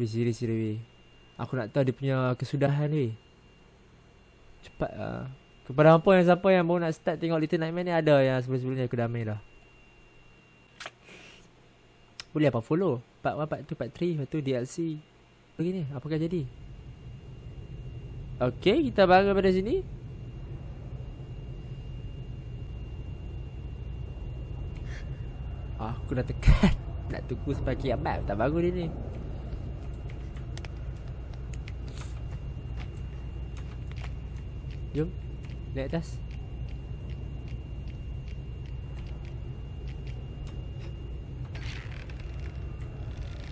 Weh serius serius weh Aku nak tahu dia punya kesudahan weh Cepat lah Kepada apa yang siapa yang baru nak start tengok Little Nightmare ni Ada yang sebelum-sebelum ni aku dah main dah. Boleh apa follow? Part 1, part 2, part 3 Lepas tu DLC Begini apakah jadi? Okay kita bangun pada sini. Aku dah tekan. Nak tunggu sampai kiamat Tak bangun dia ni Jom. Naik atas.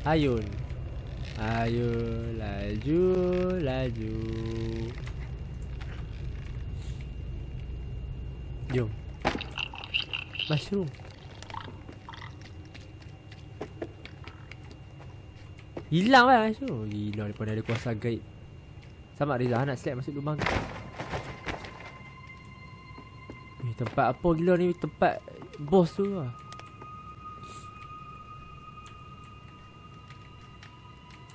Ayun. Ayun Laju Laju. Jom. Mushroom. Hilang lah mushroom. Gila daripada ada kuasa gaib. Sama Rizal nak slap masuk lubang tempat apa gila ni tempat bos tu lah.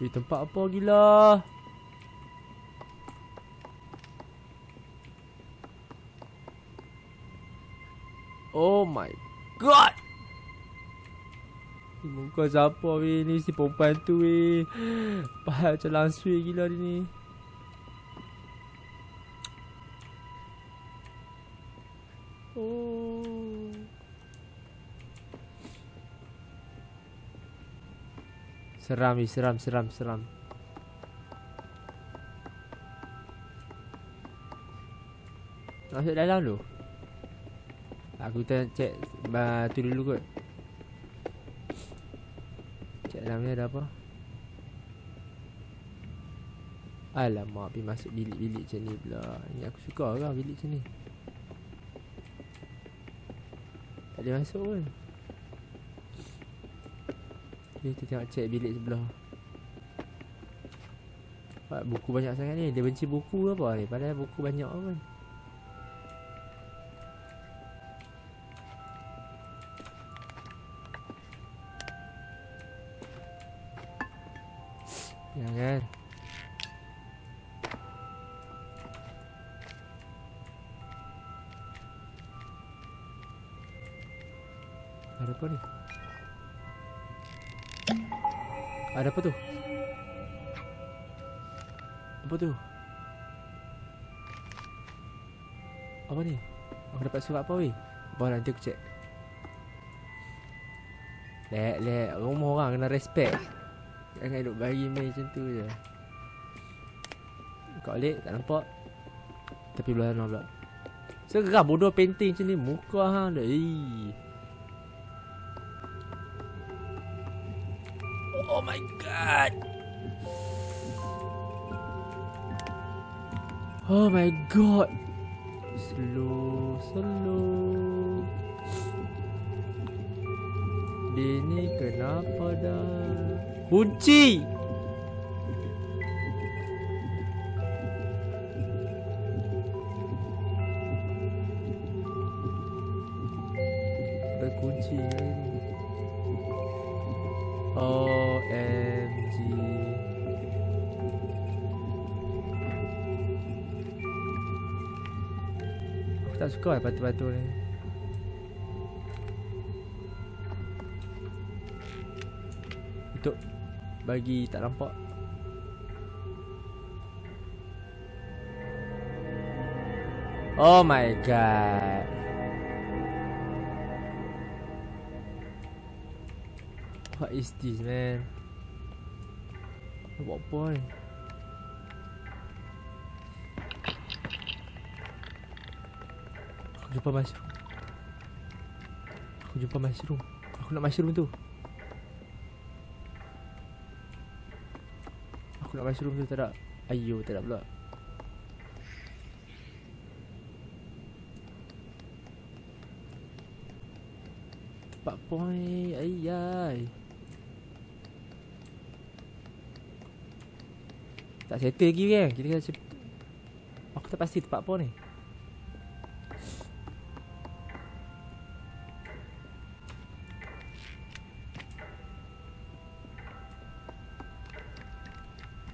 Eh, tempat apa gila? Oh my god. Muka siapa weh ni si perempuan tu weh. Pahal macam langsui gila dia ni. Seram ni, seram, seram, seram. Masuk dalam tu. Aku tengah cek batu dulu kot. Cek dalam ni ada apa? Alamak, pergi masuk bilik-bilik macam ni pula. Ni aku suka lah bilik macam ni. Tak boleh masuk pun Okay, kita tengok check bilik sebelah. Buku banyak sangat ni. Dia benci buku ke apa ni? Padahal buku banyak pun surat apa weh? Bawa nanti aku cek Lek, lek. Rumah orang kena respect. Jangan duduk bagi main macam tu je. Kau lek tak nampak? Tapi belah sana pula. Serah bodoh painting macam ni. Muka hang dah Ih Oh my god. Oh my god. Slow, slow. Dia ni kenapa dah? Kunci. Ada kunci suka lah batu-batu ni Untuk Bagi tak nampak Oh my god What is this man? Buat apa ni? Jumpa mushroom Aku jumpa mushroom. Aku nak mushroom tu. Aku nak mushroom tu tak ada. Ayo tak ada pula. Empat point Ayai Tak settle lagi kan? Kita kena Aku tak pasti tempat apa ni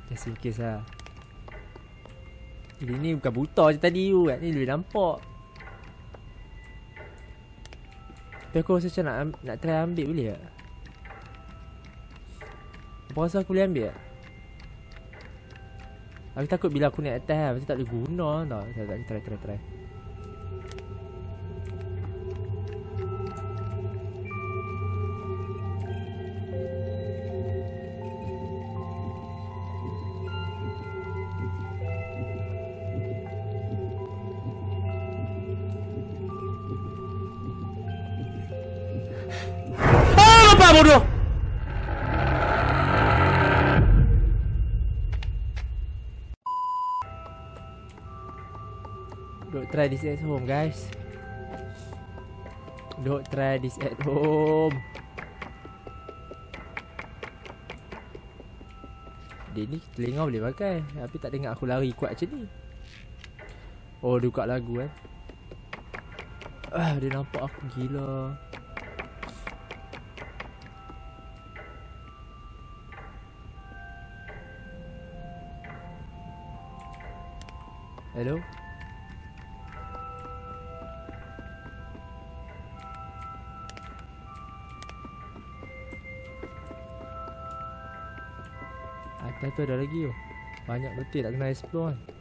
Just in case lah. Ini ni bukan buta je tadi tu Ni lebih nampak. Tapi aku rasa macam nak, nak try ambil boleh tak? Apa rasa aku boleh ambil tak? Aku takut bila aku naik atas lah Macam tak boleh guna tau. Tak tak try try try try this at home guys. Don't try this at home. Dia ni telinga boleh pakai Tapi tak dengar aku lari kuat macam ni. Oh dia buka lagu kan ah, Dia nampak aku gila. Hello Atas tu ada lagi tu. Banyak betul tak kena explore kan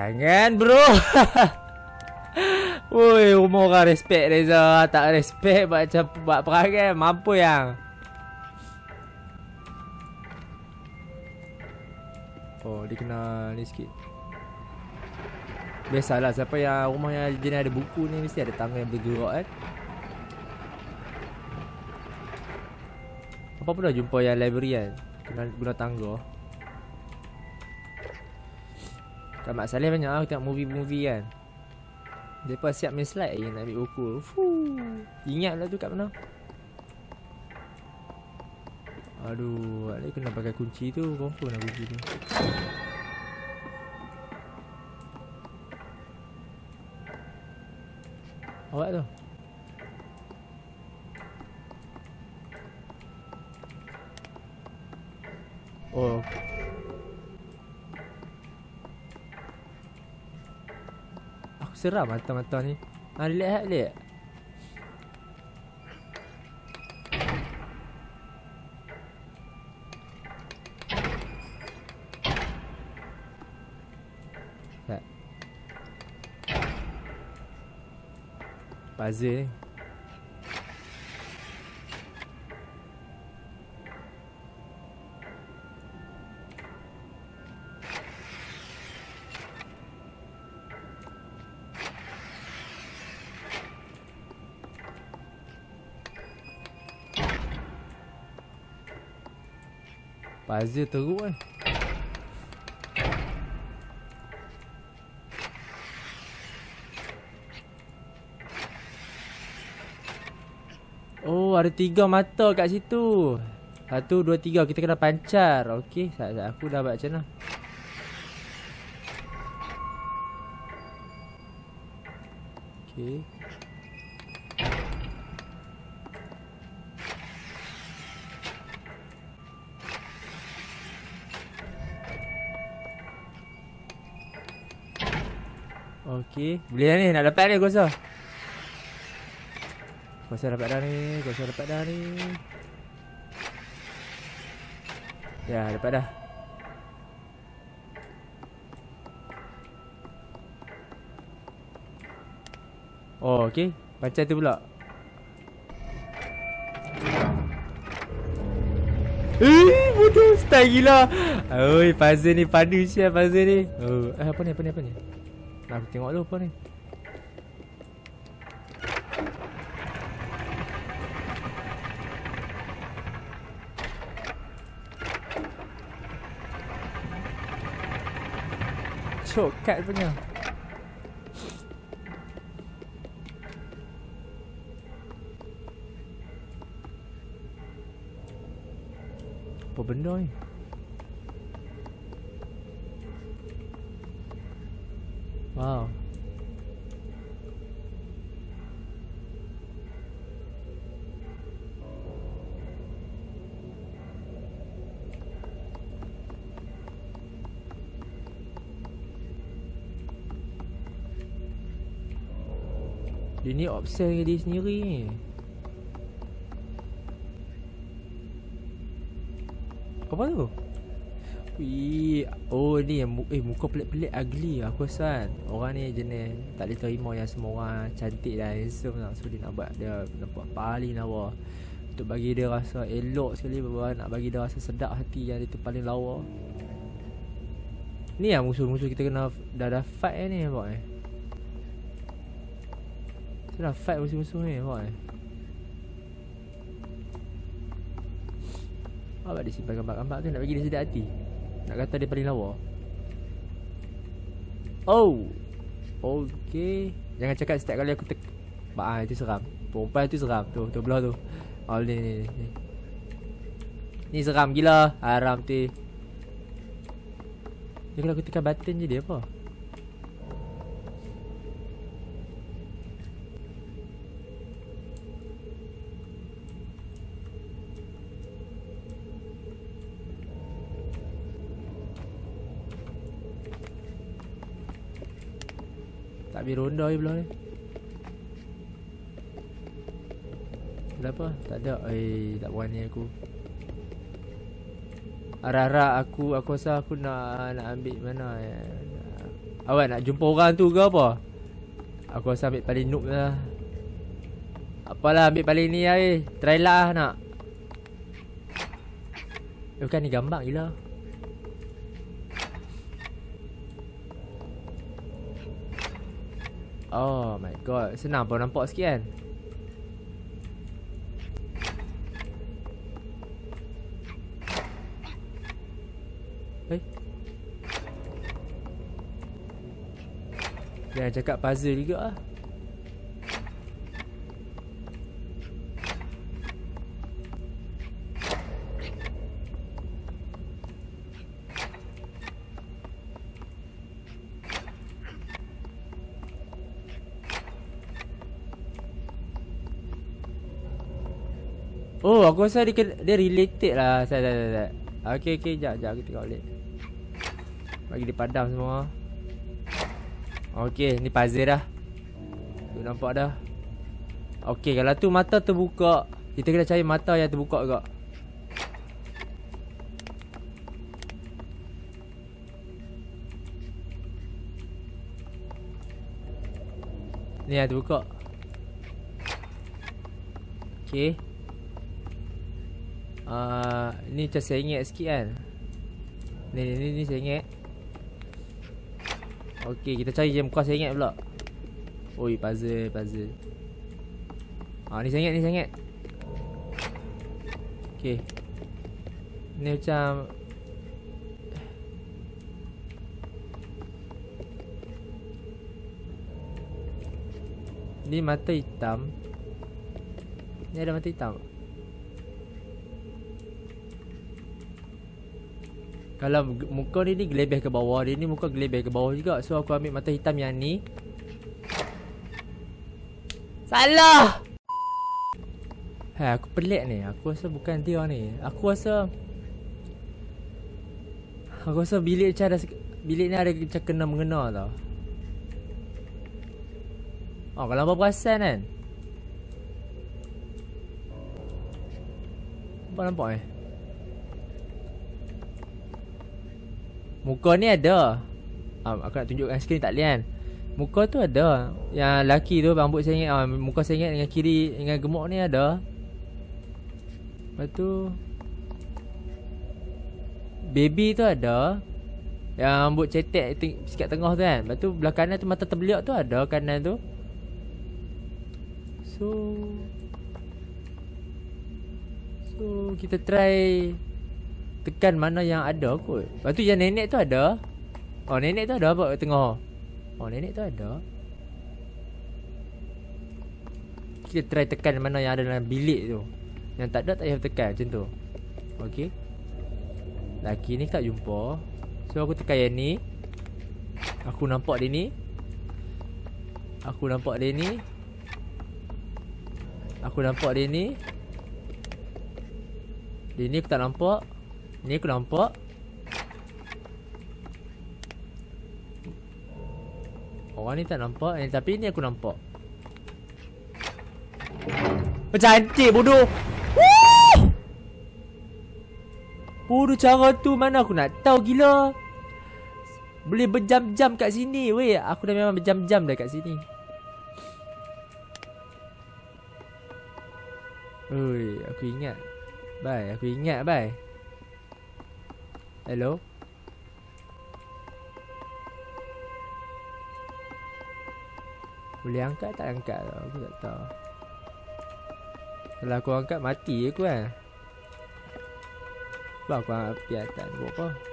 Jangan bro. Woi rumah orang respect Reza. Tak respect macam buat perangai. Mampu yang? Oh dia kena ni sikit. Biasalah siapa yang rumah yang jenis ada buku ni Mesti ada tangga yang bergerak kan Apa pun dah jumpa yang library kan Kena guna tangga Kat Mak Saleh banyak lah tengok movie-movie kan. Mereka siap main slide lagi nak ambil buku Fuh. Ingat lah tu kat mana. Aduh Ni kena pakai kunci tu. Confirm lah kunci tu. Awak tu seram mata-mata ni. Ha relax relax Tak Puzzle ni Puzzle teruk kan? Oh ada tiga mata kat situ. Satu, dua, tiga. Kita kena pancar. Okey, sekejap, sekejap. Aku dah buat macam mana? Okey Okey, boleh dah ni nak dapat ni. Aku rasa dapat dah ni, aku rasa dapat dah ni. Ya, dapat dah. Oh, okey. Baca tu pula. Eh, bodoh style gila. Oi, puzzle ni padu siap puzzle ni. Oh, eh, apa ni, apa ni, apa ni? Nak aku tengok dulu apa ni. Shortcut punya Apa benda ni? Obses dengan dia sendiri ni Apa tu? Wih, oh ni yang eh muka pelik-pelik ugly aku rasa kan. Orang ni jenis tak boleh terima yang semua orang cantik dan handsome lah. So dia nak buat dia nampak paling lawa. Untuk bagi dia rasa elok sekali nak bagi dia rasa sedap hati yang dia tu paling lawa. Ni yang musuh-musuh kita kena dah dah fight ni nampak eh. Dah fight musuh-musuh ni nampak eh. Apa dia simpan gambar-gambar tu? Nak bagi dia sedap hati. Nak kata dia paling lawa Oh! Okay. Jangan cakap setiap kali aku tek Ah itu seram. Perempuan tu seram Tu tu belah tu. Oh ni ni ni Ni. Seram gila. Haram tu Ni kalau aku tekan button je dia apa Tak habis ronda je belah ni Kenapa? Tak ada Eh tak berani aku Arah-arah aku Aku rasa aku nak Nak ambil mana ya. Awak nak jumpa orang tu ke apa? Aku rasa ambil paling noob lah Apalah ambil paling ni lah eh Try lah nak Eh bukan ni gambar gila Oh my god Senang pun nampak sikit kan? Eh? Jangan cakap puzzle juga lah aku rasa dia, dia related lah Saya tak tak tak Okay okay jap jap kita tengok balik. Bagi dia padam semua. Okay ni puzzle dah. Tu nampak dah. Okay kalau tu mata terbuka Kita kena cari mata yang terbuka juga. Ni yang terbuka. Okay Uh, ni macam sengit sikit kan? Ni ni ni, ni sengit. Okay kita cari je muka sengit pula. Oi puzzle puzzle. Ah ni sengit ni sengit. Okay Ni macam Ni mata hitam. Ni ada mata hitam Kalau muka ni ni gelebih ke bawah Dia ni muka gelebih ke bawah juga. So aku ambil mata hitam yang ni. Salah! Hai aku pelik ni. Aku rasa bukan dia ni. Aku rasa Aku rasa bilik macam ada Bilik ni ada macam kena mengena tau. Oh kalau apa perasan kan? Apa nampak eh Muka ni ada. Ah, Aku nak tunjukkan skrin tak boleh kan? Muka tu ada. Yang lelaki tu rambut sengit ah, Muka sengit dengan kiri Dengan gemuk ni ada. Lepas tu Baby tu ada. Yang rambut cetek Sikat tengah tu kan? Lepas tu belah kanan tu mata terbeliak tu ada Kanan tu. So So kita try Tekan mana yang ada kot. Lepas tu yang nenek tu ada. Oh nenek tu ada apa tengah? Oh nenek tu ada. Kita try tekan mana yang ada dalam bilik tu. Yang tak ada tak payah tekan macam tu. Okay Laki ni tak jumpa. So aku tekan yang ni. Aku nampak dia ni. Aku nampak dia ni. Aku nampak dia ni. Dia ni aku tak nampak Ni aku nampak. Orang ni tak nampak. Eh, Tapi ni aku nampak. Cantik bodoh. Bodoh cara tu Mana aku nak tahu gila. Boleh berjam-jam kat sini weh. Aku dah memang berjam-jam dah kat sini. Oi, aku ingat. Bye, aku ingat, bye. Hello. Boleh angkat tak angkat tau. Aku tak tahu. Kalau aku angkat mati aku kan. Sebab aku angkat api atas. Buat apa?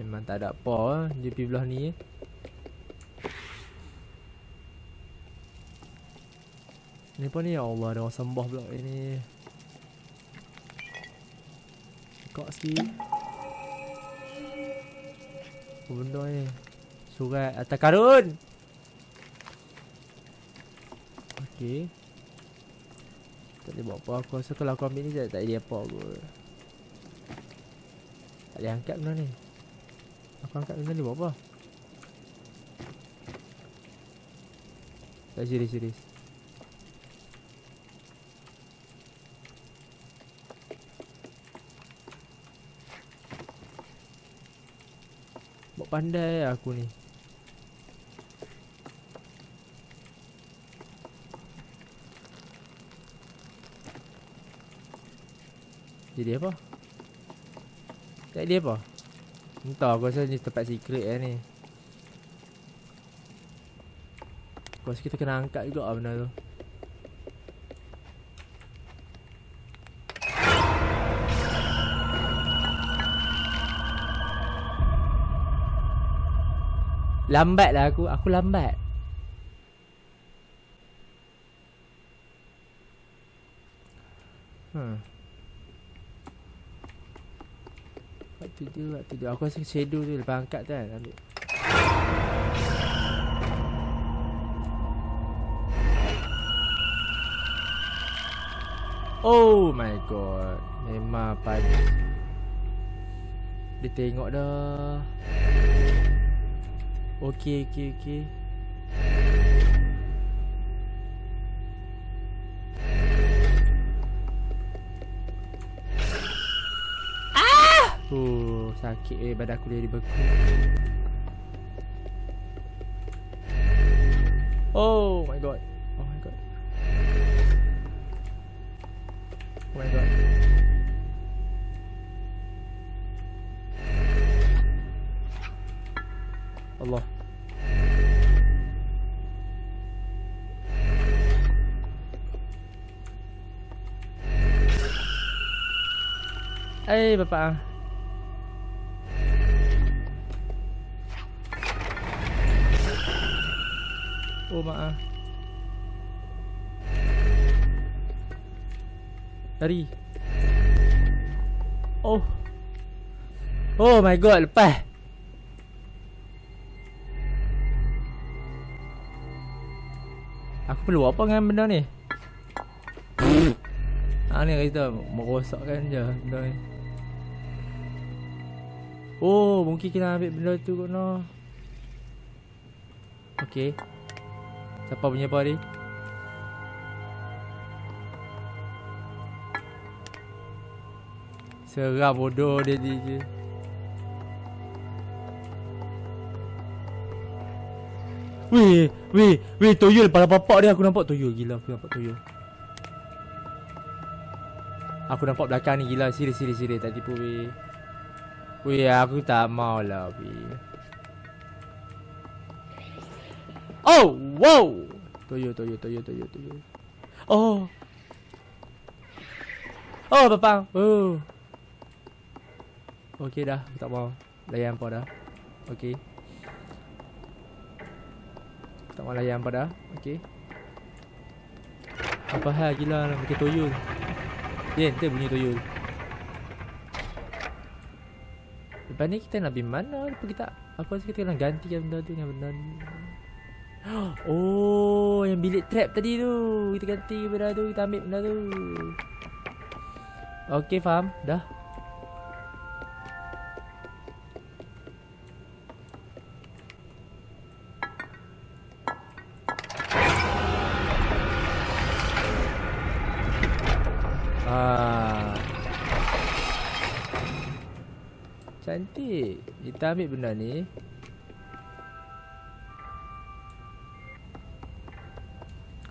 Memang tak ada apa lah JP belah ni Ni apa ni ya Allah ada orang sembah pula ini. Kok sikit Apa benda ni? Surat atas karun. Okay Tak boleh buat apa Aku rasa kalau aku ambil ni tak, tak boleh apa kot. Tak boleh angkat benda ni Aku angkat benda ni buat apa? Tak serius serius. Buat pandai aku ni. Jadi apa? Jadi apa? Entah aku rasa ni tempat secret lah ni. Aku rasa kita kena angkat juga lah benda tu. Lambat lah aku, aku lambat Hmm tu waktu tu. Aku rasa shadow tu lepas angkat tu kan Ambil. Oh my god. Memang panik Dia tengok dah. Okay okay okay Oh, sakit eh badan aku dia dibeku. Oh my god. Oh my god. Oh my god. Allah. Eh, bapak. Oh maaf Lari. Oh. Oh my god lepas. Aku perlu apa dengan benda ni? Ah ni kita merosakkan je benda ni. Oh mungkin kena ambil benda tu kot no. Okay Siapa punya apa ni? Seram bodoh dia ni je. Weh, weh, weh, toyol pada bapak dia aku nampak toyol gila aku nampak toyol. Aku nampak belakang ni gila, siri siri siri tak tipu weh. Weh aku tak mau lah Oh wow. Toyo toyo toyo toyo toyo. Oh. Oh bapang Oh. Okey dah aku tak mau Layan apa dah. Okey Tak mau layan apa dah. Okey Apa hal gila nak pakai toyo Yen, tu bunyi toyo. Lepas ni kita nak pergi mana? Kita rasa kita nak gantikan benda tu dengan benda ni Oh, yang bilik trap tadi tu Kita ganti benda tu, kita ambil benda tu Okay, faham? Dah Ah. Cantik. Kita ambil benda ni.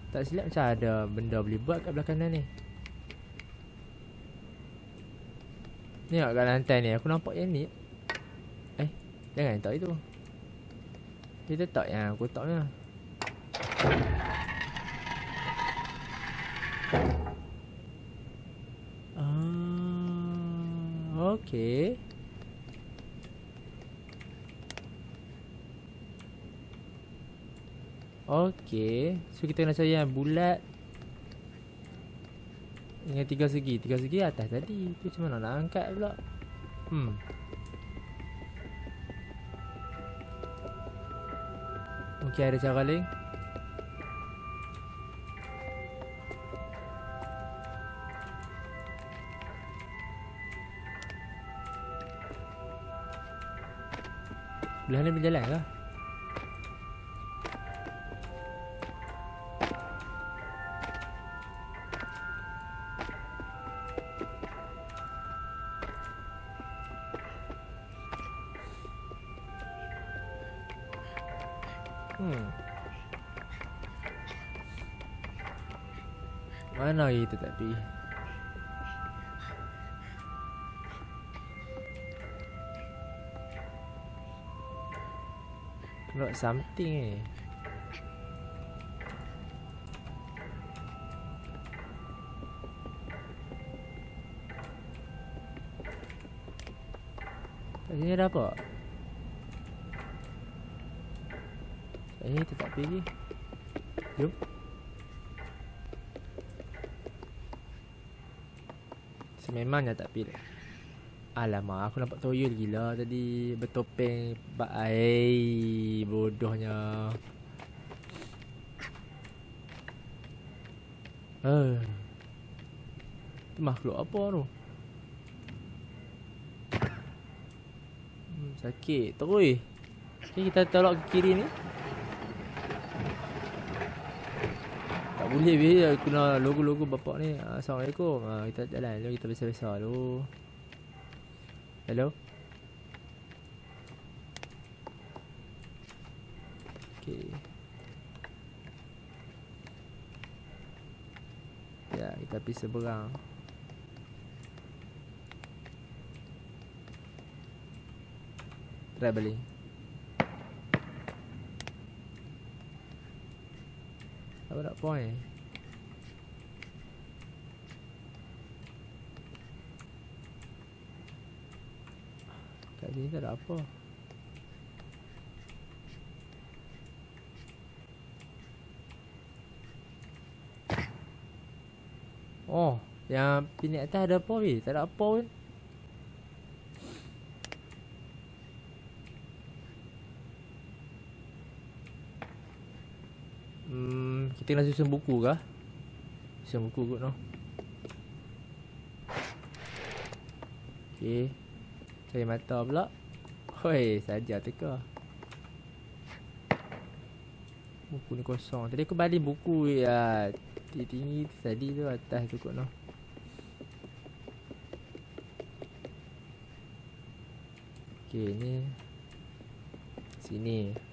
Tak silap macam ada benda boleh buat kat belakang ni. Ni kat lantai ni. Aku nampak yang ni. Eh, jangan tak itu. Dia tak yang aku tak ni. Ah, okay. Okay. So kita nak cari yang bulat. Dengan tiga segi. Tiga segi atas tadi. Tu macam mana nak angkat pula. Hmm. Okay ada cara lain. Belah ni berjalan ke? Mana itu tapi? Not something eh. Tadi ada apa? Eh, tetap pergi. Jom. Sememangnya tak pilih. Alamak, aku nampak toyol gila tadi bertopeng bak air. Bodohnya. Eh. Makhluk apa tu? Hmm, sakit. Terus. Ni kita tolak ke kiri ni. Boleh be kena logo-logo bapak ni. Ah, Assalamualaikum. Ha, kita jalan dulu kita biasa-biasa dulu. Hello. Okay. Ya, kita pergi seberang. Traveling. Apa nak point? Kat sini tak ada apa. Oh, yang pinik atas ada apa weh? Tak ada apa pun. Kita nak susun buku kah? Susun buku kot no. Okay. Cari mata pula. Hoi, saja teka. Buku ni kosong. Tadi aku balik buku ya. Tinggi tadi tu atas tu kot no. Okay, ni sini.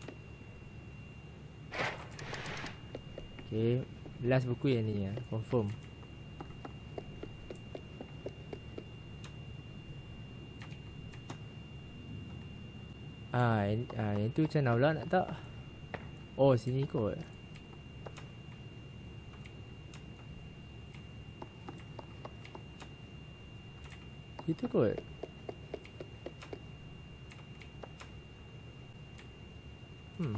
Okay Last buku yang ni ya Confirm Ah, yang, ah, yang tu macam pula nak tak? Oh, sini kot. Itu kot. Hmm.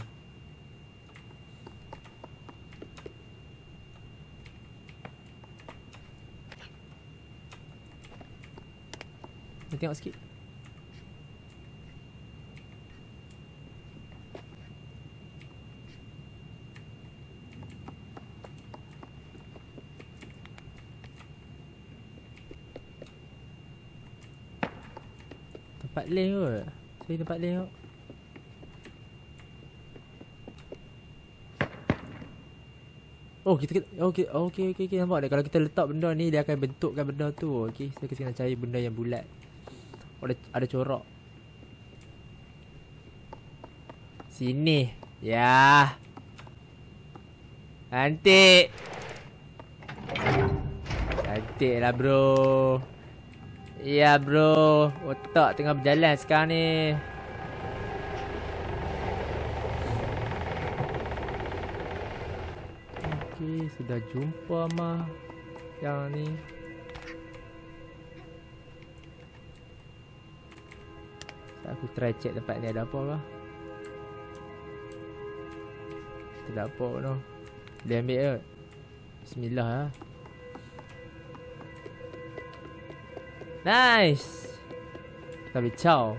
Kita tengok sikit. Tempat lain kot. Saya tempat lain kot. Oh kita oh, okay, oh, okay, nampak tak kalau kita letak benda ni dia akan bentukkan benda tu. Okey, saya kena cari benda yang bulat. Ada ada corak. Sini. Ya. Cantik. Cantik lah bro. Ya bro. Otak tengah berjalan sekarang ni. Okey, sudah jumpa mah yang ni. Aku try check tempat ni ada apa lah. Tak ada apa no. Dia ambil ke? Bismillah lah. Nice. Kita boleh chow.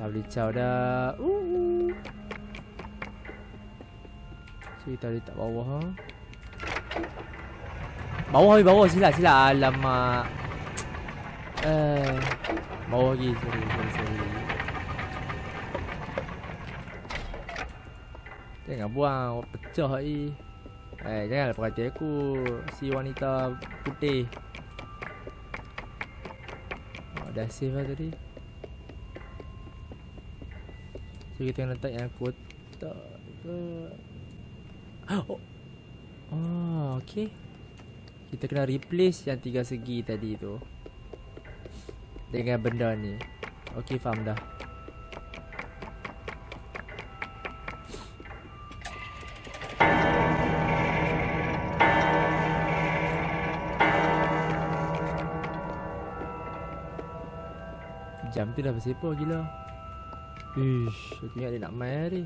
Tak boleh caw dah. Uh. So kita letak bawah ha. Bawah ni bawah sila sila alamak. Eh. Bawah lagi sorry sorry sorry. Jangan buang pecah ni. Eh janganlah perhati aku si wanita putih. Oh, dah save lah tadi. So kita kena letak yang kotak ke Oh Oh okay Kita kena replace yang tiga segi tadi tu. Dengan benda ni. Okay faham dah. Jam tu dah bersepa gila. Ish, aku ingat dia nak main tadi.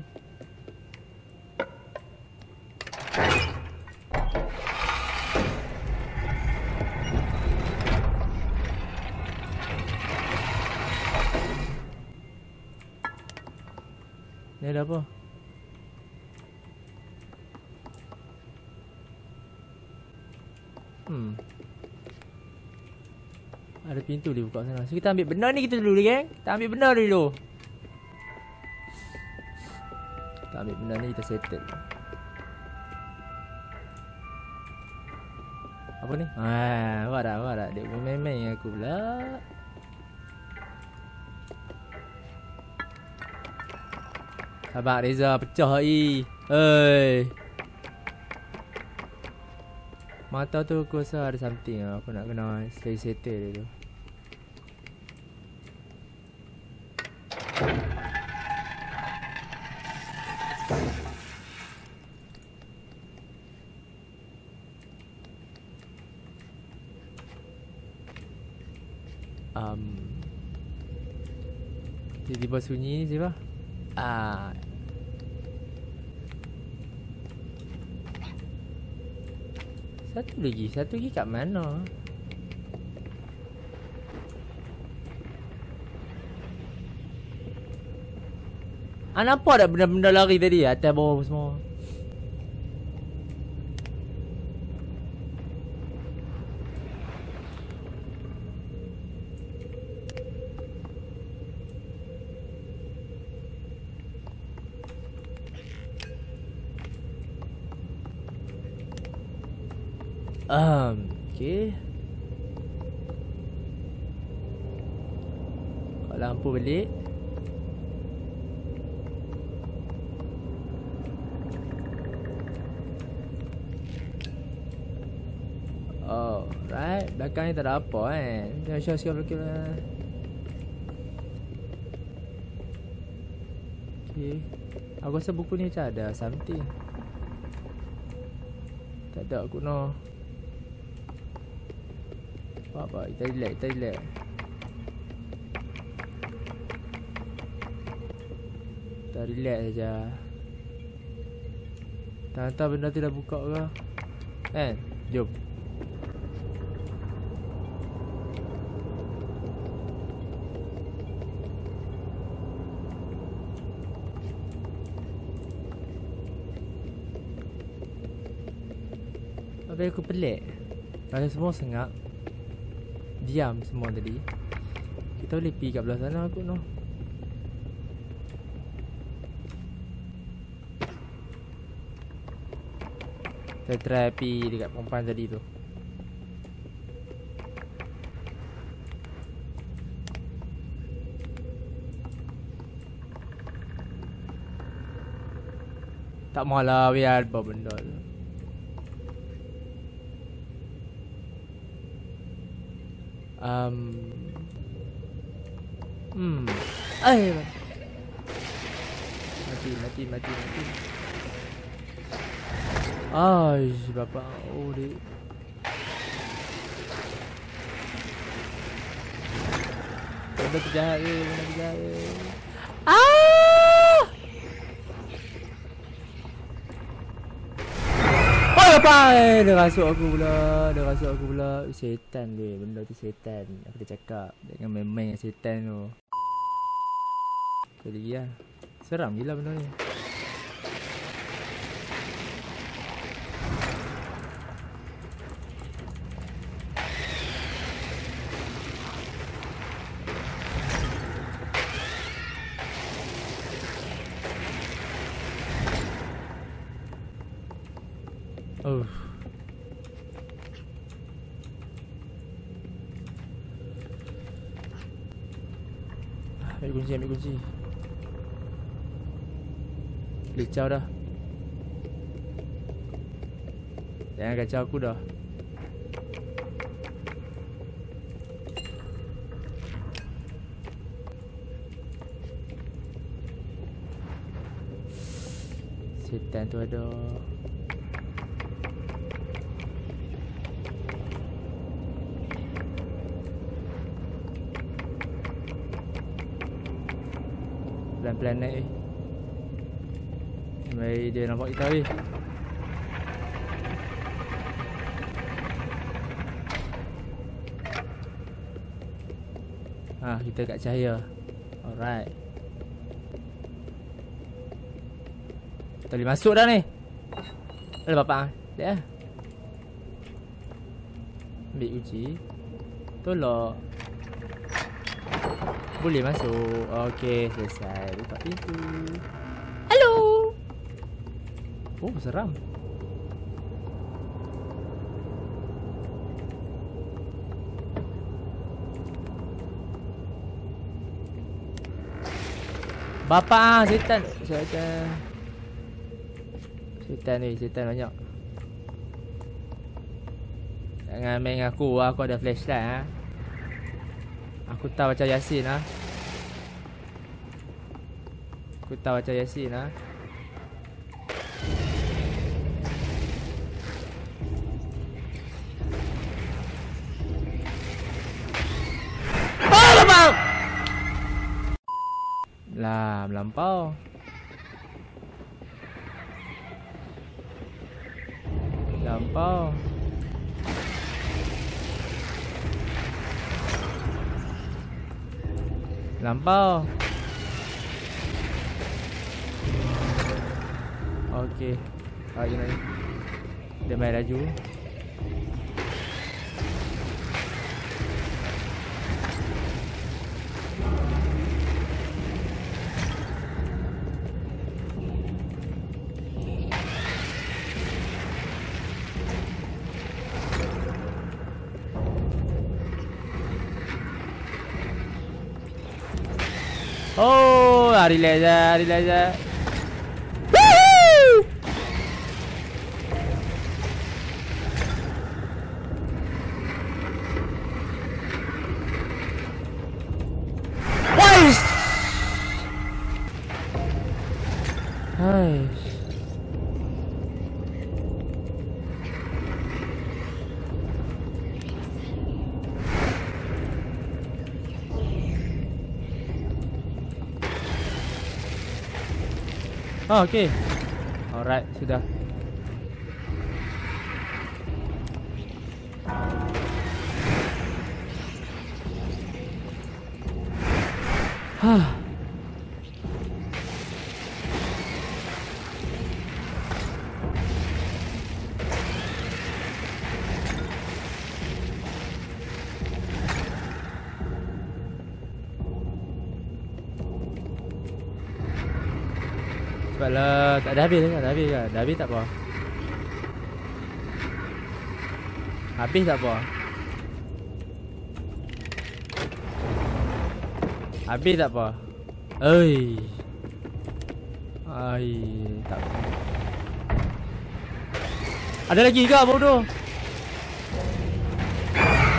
Ni ada apa? Hmm. Ada pintu dia buka sana. So kita ambil benda ni kita dulu, geng. Kita ambil benda dulu. Kita ambil benda ni kita settle Apa ni? Haa Nampak tak? Nampak tak? Dia main-main aku pula Sabar Reza Pecah lagi Hei Mata tu aku rasa ada something lah Aku nak kena settle dia tu Tiba-tiba sunyi ni siapa? Ah. Satu lagi, satu lagi kat mana? Ah nampak tak benda-benda lari tadi atas bawah semua? Okay. Buka lampu balik. Alright, Belakang ni tak ada apa kan Jangan syah sikap belakang lah Okay Aku rasa buku ni macam ada something Tak ada aku no Apa-apa kita relax kita relax Kita relax saja. Tak tahu benda tu dah buka ke? Kan? Jom. Tapi aku pelik. Kalian semua sengak Diam semua tadi. Kita boleh pergi kat belah sana aku no Kita try pergi dekat perempuan tadi tu. Tak malah biar apa benda tu Um. Hmm. Ay. Mati, mati, mati, mati. Ay, bapa. Oh, dia. Benda tu jahat ke, benda tu jahat ke. Ah! Apa? Dia rasuk aku pula. Dia rasuk aku pula. Setan dia. Benda tu setan. Aku dah cakap. Jangan main-main dengan setan tu. Jadi ya. Seram gila benda ni. Oh. Ambil kunci. Lecau dah. Jangan kacau aku dah. Setan tu ada. Pelan-pelan naik eh. Mari dia nampak kita ni. Ha, kita kat cahaya. Alright. Kita boleh masuk dah ni. Ada bapak. Lihat lah. Ambil uji. Tolak. Boleh masuk. Okey, selesai. Buka pintu. Hello. Oh, seram. Bapa ah, setan. Setan. Setan ni, setan banyak. Jangan main dengan aku, aku ada flashlight ah. Aku tahu macam Yasin ah. Aku tahu macam Yasin ah. Lah, melampau. Melampau. Lampau. Okey. Lagi lagi. Dia main laju. Oh, hari leja, hari leja. Oh, okey. Alright, sudah. Hah. Ada habis? Tak ada habis kan? Dah habis tak apa? Habis tak apa? Habis tak apa? Oi. Ai, tak apa. Ada lagi ke bodoh?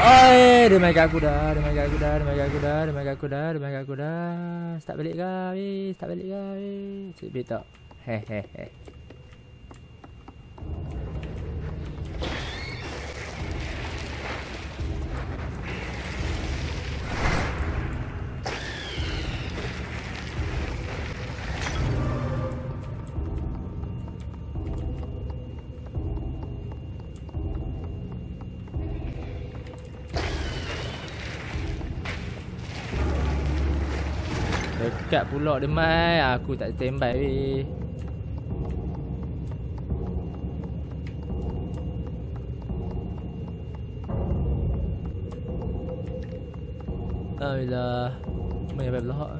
Oi, dia main aku dah, dia main aku dah, dia main aku dah, dia main aku dah, dia main aku dah. Start balik ke? Start balik ke? Cik tak? He he he. Dekat pula dia mai Aku tak standby weh Alhamdulillah Main apa belahak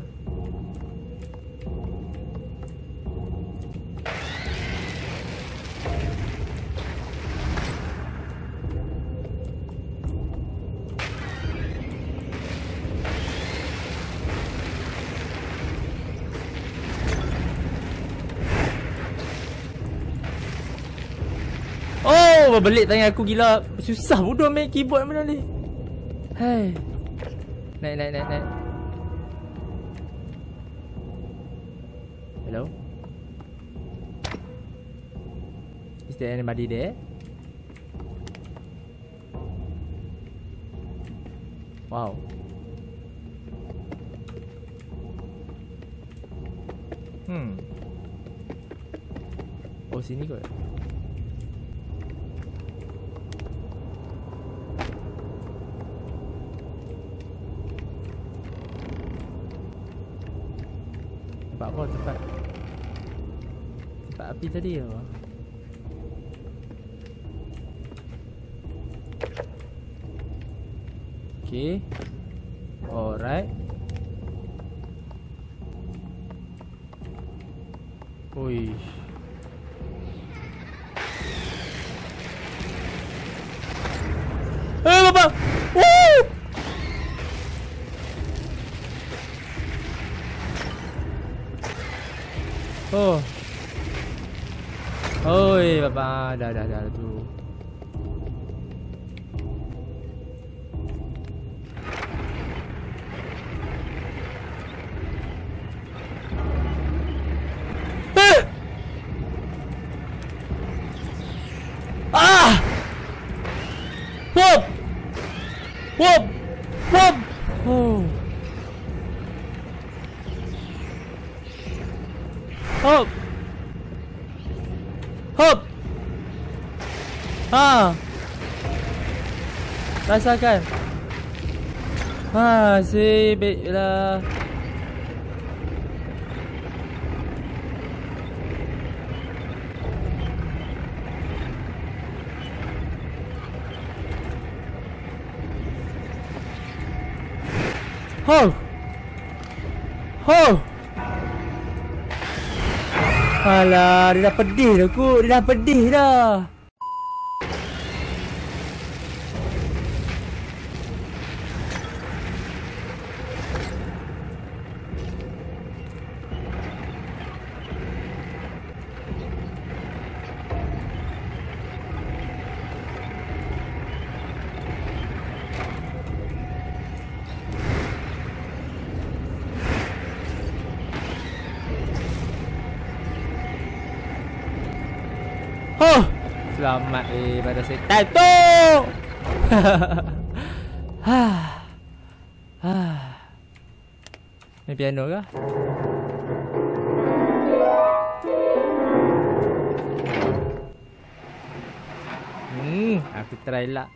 Oh, berbelit tangan aku gila. Susah bodoh main keyboard mana ni. Hai. Naik, naik, naik, naik. Hello? Is there anybody there? Wow. Api tadi apa Okay Alright. Ui bapa, dah dah dah tu. Rasakan. Ha, sibiklah. Ho. Ho. Alah, dia dah pedih dah kot. Dia dah pedih dah. Huh. Selamat eh pada setan tu. Ha. ha. Ni piano ke? Hmm, aku try lah.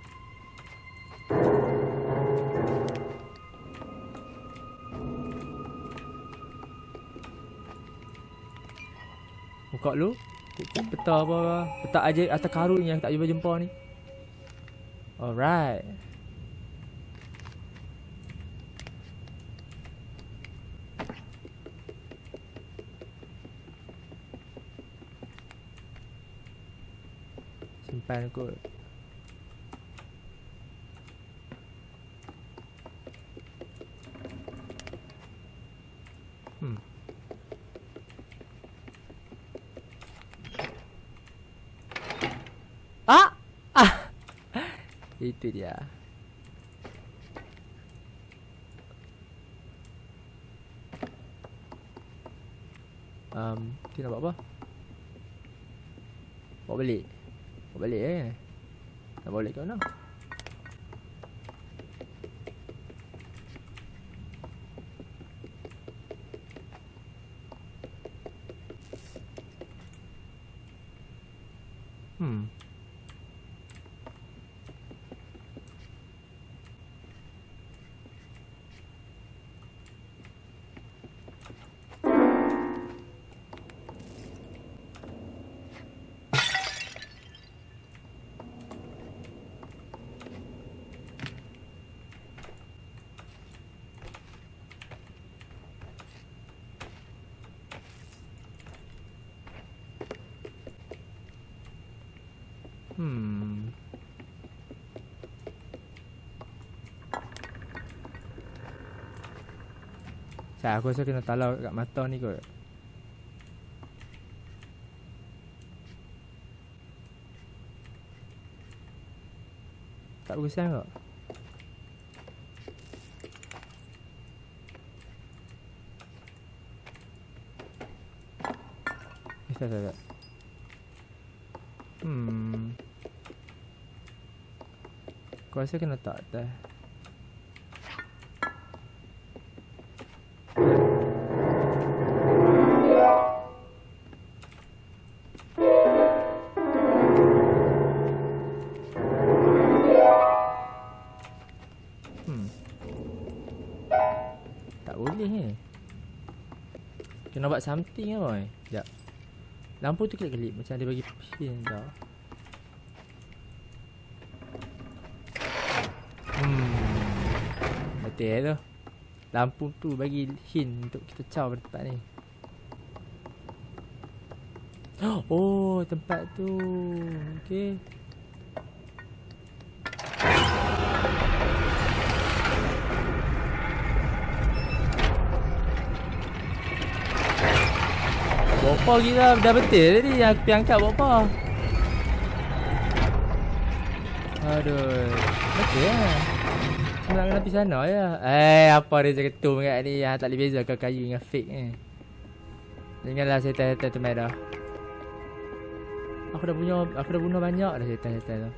Buka dulu. Peta apa? Peta aja atas karun yang tak jumpa jumpa ni. Alright. Simpan kot. Hmm. Ah! Ah! Itu dia. Um, kita nak buat apa? Bawa balik. Bawa balik eh. Nak bawa balik ke mana? Hmm. Hmm. Saya aku rasa kena talau kat mata ni kot. Tak berusaha kok. Eh, tak, tak, tak. Aku rasa kena tak dah. Hmm. Kena buat something eh boy. Sekejap. Lampu tu kelip-kelip macam dia bagi pin tau. Hmm. Betul tu. Lampu tu bagi hint untuk kita caw pada tempat ni. Oh, tempat tu. Okey. Bawa kira dah betul tadi yang aku angkat apa? Aduh. Betul ya. Nak kena pergi sana ya. Eh, apa dia cakap tu kat ni yang tak boleh beza kayu dengan fake ni. Janganlah setan-setan tu merah. Aku dah punya aku dah bunuh banyak dah setan-setan tu.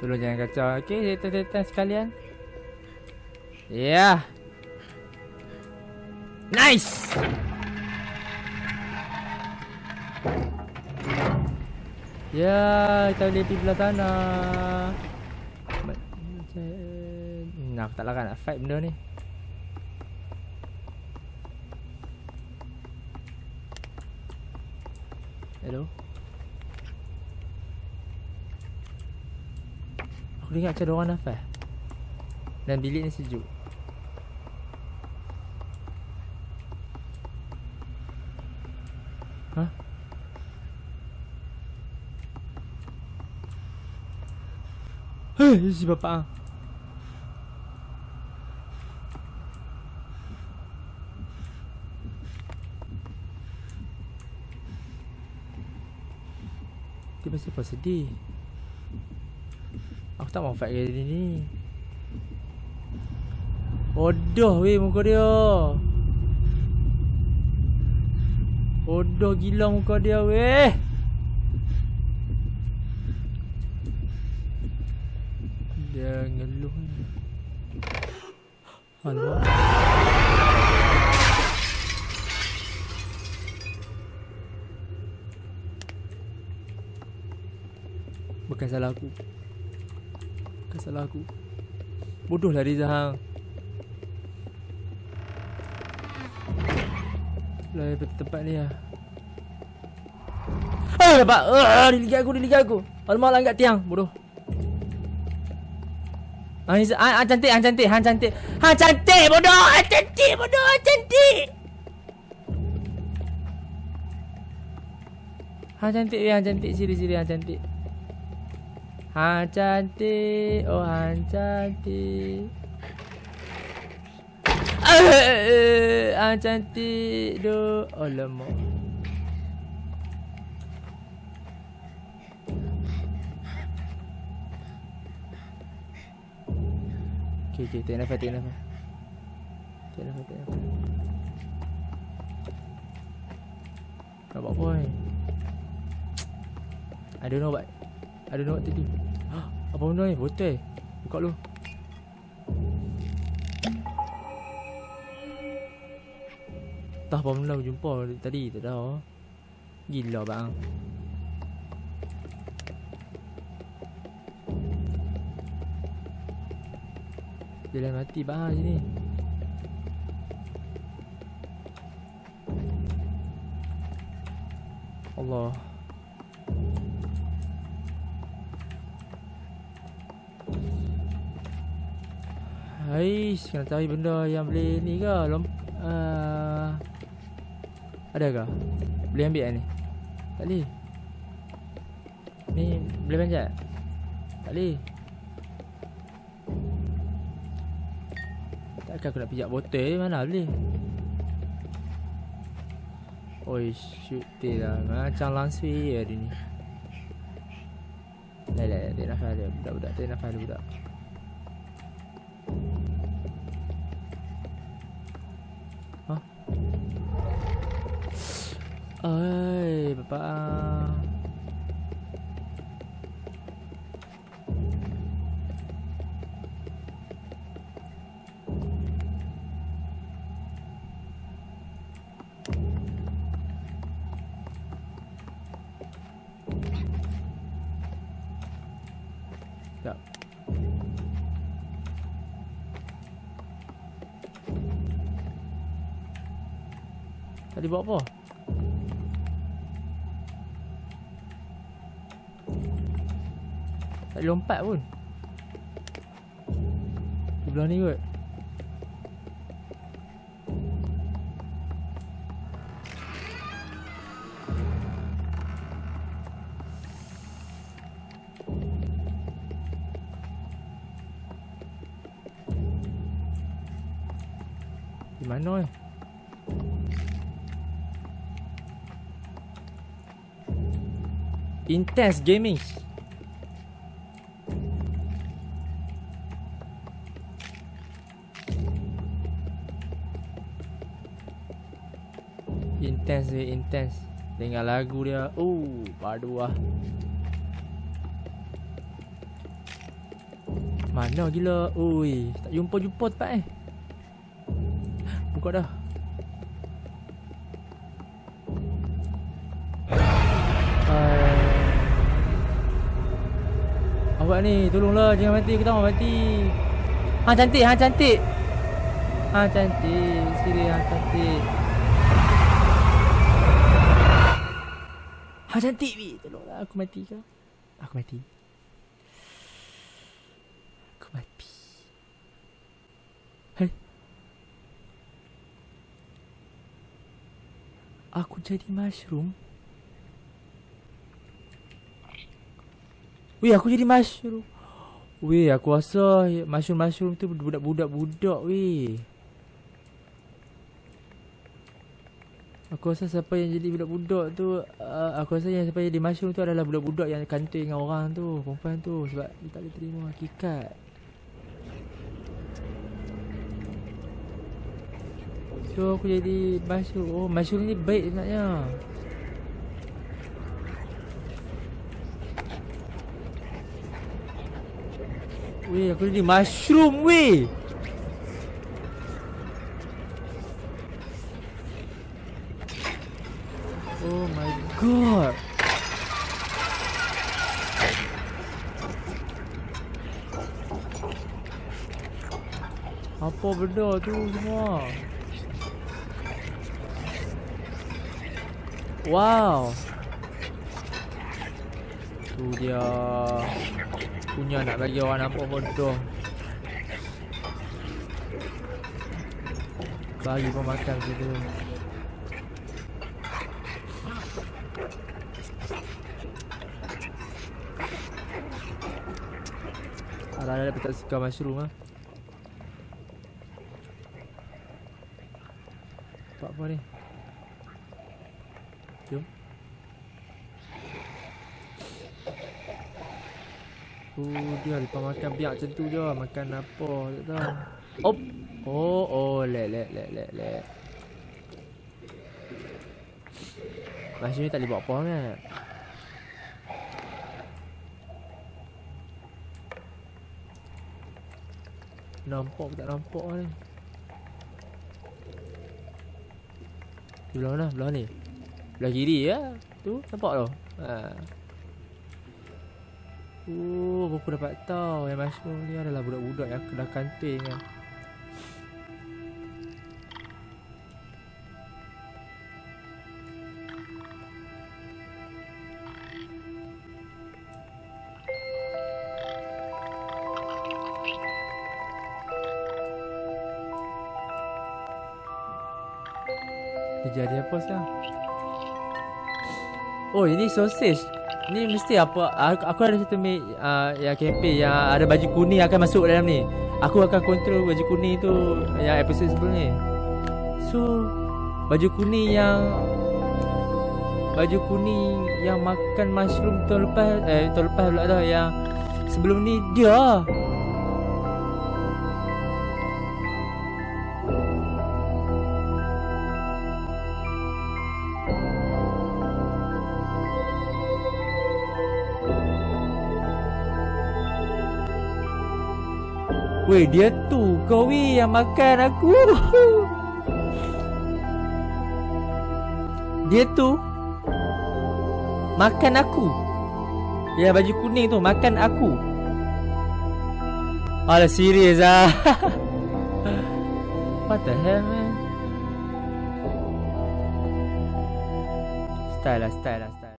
Tolong jangan kacau. Okey, setan-setan sekalian. Yeah. Nice. Ya, kita boleh pergi belah sana. Nah, aku tak larat nak fight benda ni. Hello. Aku ingat macam ada orang nafas. Dan bilik ni sejuk. Hah? Hei, si bapak. Ah. Dia mesti apa sedih. Aku tak mau fight kali ni. Bodoh weh muka dia. Bodoh gila muka dia weh Fun? Bukan salah aku Bukan salah aku Bodohlah Riza hang Lari ke tempat ni lah Ah, dapat. Ah, ah dia ligat aku, dia ligat aku. Alamak, langgat tiang. Bodoh. Ah, ni, ah, ah, cantik, ah, cantik, ah, cantik. Ah, cantik, bodoh, ah, cantik, bodoh, ah, cantik. Ha cantik ya, cantik siri-siri ha cantik. Ha cantik, oh ha cantik. Ah, ha cantik do. Oh lama. Okay, tengok nafas, tengok nafas. Tengok nafas, tengok nafas. Nampak apa ni? I don't know what I don't know what to do Apa benda ni? Botol Buka dulu Tak apa benda aku jumpa tadi Tak tahu Gila bang Jalan mati bang sini Allah Hais, kena cari benda yang boleh ni ke? Lom uh, ada ke? Boleh ambil ni? Tak boleh. Ni boleh panjat? Tak boleh. Takkan aku nak pijak botol ni mana boleh? Oi, shoot dia lah. Macam langsui hari ni. Dah, dah, dah. Tengok nafas dia. Budak-budak. Tengok nafas dia budak. Oi, bapak. Buat apa? Tak lompat pun Sebelah ni kot Di mana eh? Intense gaming. Intense dia intense. Dengar lagu dia. Oh padu lah Mana gila? Ui Tak jumpa-jumpa tempat eh. Buka dah Awak ni tolonglah jangan mati kita mau mati. Ha cantik, ha cantik. Ha cantik, sini ha cantik. Ha cantik bi, tolonglah aku mati ke? Aku mati. Aku mati. Hai. Aku jadi mushroom. Weh aku jadi mushroom. Weh aku rasa Mushroom-mushroom tu Budak-budak-budak weh. Aku rasa siapa yang jadi budak-budak tu uh, Aku rasa yang siapa yang jadi mushroom tu Adalah budak-budak yang kantor dengan orang tu Perempuan tu. Sebab dia tak boleh terima hakikat. So aku jadi mushroom. Oh mushroom ni baik sebenarnya Weh aku ni mushroom weh. Oh my god. Apa benda tu semua? Wow. Tu dia. Punya nak bagi orang nampak bodoh. Bagi pun makan situ. Ada-ada tak suka mushroom ah. Tak apa ni. Jom. Lepas makan biak macam tu je. Makan apa, tak tahu. Op. Oh, oh, lek, lek, lek, lek, lek. Ni tak boleh buat apa kan? Nampak tak nampak ni? Belah mana? Belah ni? Belah kiri ya? Tu nampak tu? Ha. Oh, aku dapat tahu yang mushroom ni adalah budak-budak yang kena kanting kan. Dia jadi apa sekarang? Oh ini sausage Ni mesti apa Aku, aku ada satu mi, uh, Yang campaign Yang ada baju kuning Akan masuk dalam ni. Aku akan kontrol baju kuning tu Yang episode sebelum ni. So Baju kuning yang Baju kuning Yang makan mushroom tahun lepas Eh tahun lepas pula dah Yang Sebelum ni Dia Weh dia tu kau yang makan aku. Dia tu Makan aku. Ya baju kuning tu makan aku. Alah serius ah What the hell man? Style lah style lah